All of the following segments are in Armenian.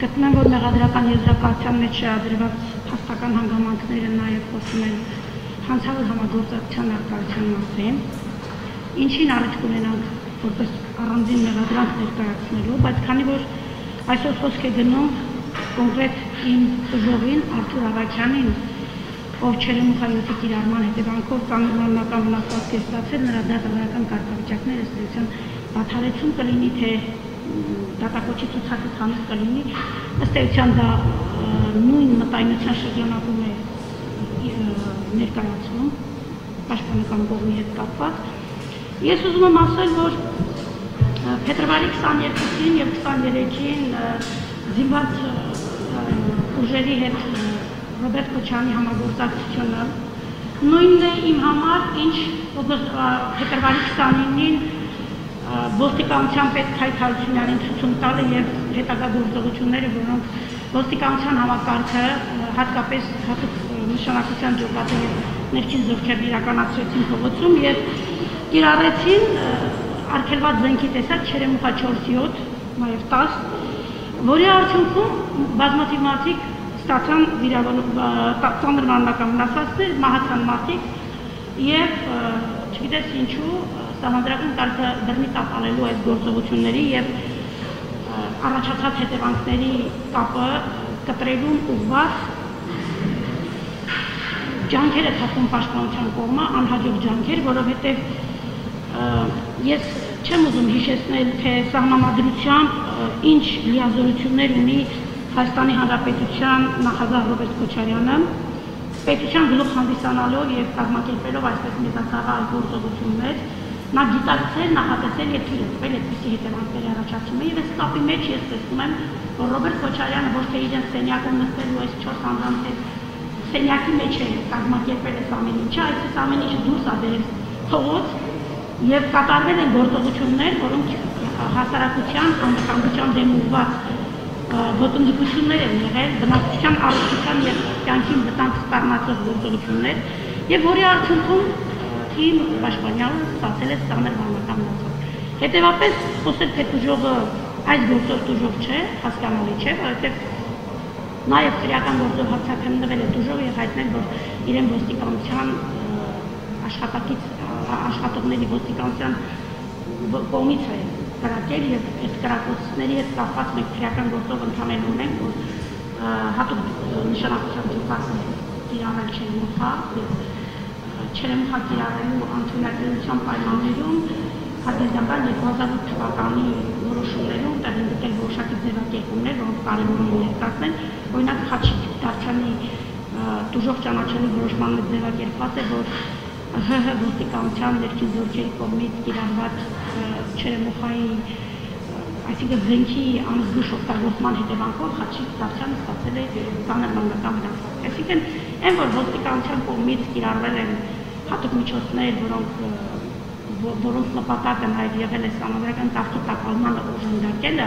գտնում եմ, որ մեղադրական եզրակացության մեջ շահադրված հաստական հանգամանքները նաև խոսում են հանցավոր համագործակցության արկայության մասին, ինչին առաջ կունենանք որպես առանձին մեղադրանք ներկայացնելու, բայց քանի որ այսօր խոսք է գնում կոնկրետ իմ ուժովին Արթուր Ավակյանին, ով Չերեմուխայոթի կիրառման հետևանքով կանոնական վնասվածք է ստացել, նրա դատավարական կարգավիճակները ստեցան դադարեցում կլինի, թե դատախոչի ցուցակը ցանց կլինի, ըստ էության դա նույն մտայնության շրջանակում է ներկայացնում պաշտպանական կողմի հետ կապված։ Ես ուզում եմ ասել, որ փետրվարի 22-ին եւ 23-ին զինված ուժերի հետ Ռոբերտ Քոչյանի համագործակցությունը նույնն է իմ համար, ինչ փետրվարի 29-ին ոստիկանության պետ Քայթ Հարությունյանին ցույց տալը եւ հետագա գործողությունները, որոնք ոստիկանության համակարգը հատկապես հատուկ նշանակության ջոկատը եւ ներքին զորքերն իրականացրեցին փողոցում եւ կիրառեցին արգելված զենքի տեսակ Չերեմուխա 4-7, նաեւ 10, որի արդյունքում բազմաթիվ մարդիկ ստացան ծանր մանրական վնասվածքներ, մահացան մարդիկ եւ չգիտես ինչու համանդրական կարգը դրնի տապալելու այս գործողությունների եւ առաջացած հետևանքների կապը կտրելուն ուղված ջանքեր է թափում պաշտպանության կողմը, անհաջող ջանքեր, որովհետեւ ես չեմ ուզում հիշեցնել, թե սահմանադրությամբ ինչ լիազորություններ ունի Հայաստանի Հանրապետության նախագահ Ռոբերտ Քոչարյանը պետության գլուխ հանդիսանալով եւ կազմակերպելով այսպես մեծացավալ գործողություններ նա գիտակցել, նախատեսել եւ տվել այդպիսի հետևանքների առաջացումը եւ այս կապի մեջ ես տեսնում եմ, որ Ռոբերտ Քոչարյանը ոչ թե իրեն սենյակում նստելու այս 4 անձանց հետ սենյակի մեջ է կազմակերպել այս ամեն ինչը, այս ամեն ինչը դուրս ա բերել փողոց եւ կատարվել են գործողություններ, որոնք հասարակության անվտանգության դեմ ուղղված ոտնձգություններ են եղել, բնակչության առողջության եւ կյանքին վտանգ սպառնացող գործողություններ եւ որի արդյունքում իմ պաշտպանյալը ստացել է ծանր վանական մնացող։ Հետևապես խոսել թե դժողը այս գործով դժող չէ, հասկանալի չէ, որովհետև նաև քրեական գործով հացակնվել է դժող եւ հայտնել, որ իրեն ոստիկանության աշխատակից աշխատողների ոստիկանության կողմից է կրակել եւ այդ կրակոցների հետ կապված մենք քրեական գործով ընդհանրել ունենք, որ հատուկ նշանակության դեպքում իրանել չեն մոխա եւ չեմ հակիրարելու անթույլատրության պայմաններում հատկապես 2008 թվականի որոշումներում տեղի գտել որոշակի ձևակերպումներ, որոնք կարևոր են ներկայացնել, օրինակ Խաչի դարչանի դժոխ ճանաչելու որոշմանը ձևակերպված է, որ ՀՀ ոստիկանության ներքին զորքերի կողմից կիրառված չերեմուխայի այսինքն զենքի անզգուշ օգտագործման հետևանքով Խաչի դարչանը ստացել է ծանր մանկական վնասվածք։ Այսինքն այն որ ոստիկանության կողմից կիրառվել են հատուկ միջոցներ, որոնք որոնց նպատակը նաև եղել է համանդրական կարգի տապալմանը օժանդակելը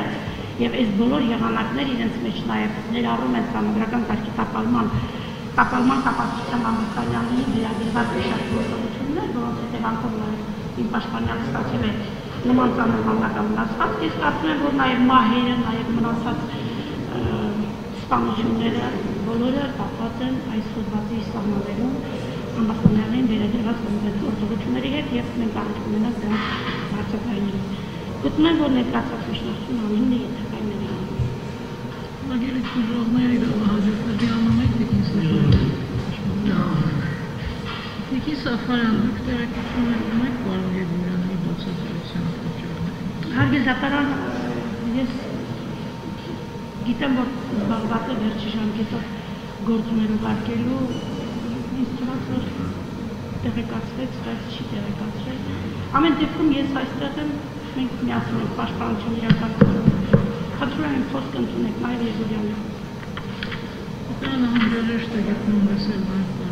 եւ այս բոլոր եղանակները իրենց մեջ նաև ներառում են համանդրական կարգի տապալման տապալման կապակցության ամուսնալանի վերագրված շատ գործողություններ, որոնց հետևանքով նաև իմ պաշտպանյալը ստացել է նման ծանր մնացած, ես կարծում եմ, որ նաև մահերը, նաև մնացած սպանությունները բոլորը կապված են այս հոդվածի սահմաններում ամբաստանյաններին վերագրված գործողությունների հետ եւ մենք առաջ կունենանք դրանց բարձրացնելու։ Գտնում եմ, որ ներկայացած միջնորդությունը ամենը ենթակայիններ են։ Ագերից ուժողների հաջորդների անունեք Տիկին Սաֆարյան։ Տիկին Սաֆարյան, դուք տեղեկություն ունեք Պարոն Եգորյանի բացատրության պատճառը։ Հարգել դատարան ես գիտեմ, որ զբաղված է վերջի ժամկետով գործունեով արկելու ինձ թվաց, որ տեղեկացվեց, բայց չի տեղեկացրել։ Ամեն դեպքում ես այստեղ եմ, մենք միասին ենք պաշտպանություն իրականացնում։ Խնդրում եմ խոսք ընդունեք Մայր Եզորյանը։ Դա անհրաժեշտ է գտնում լսել, բայց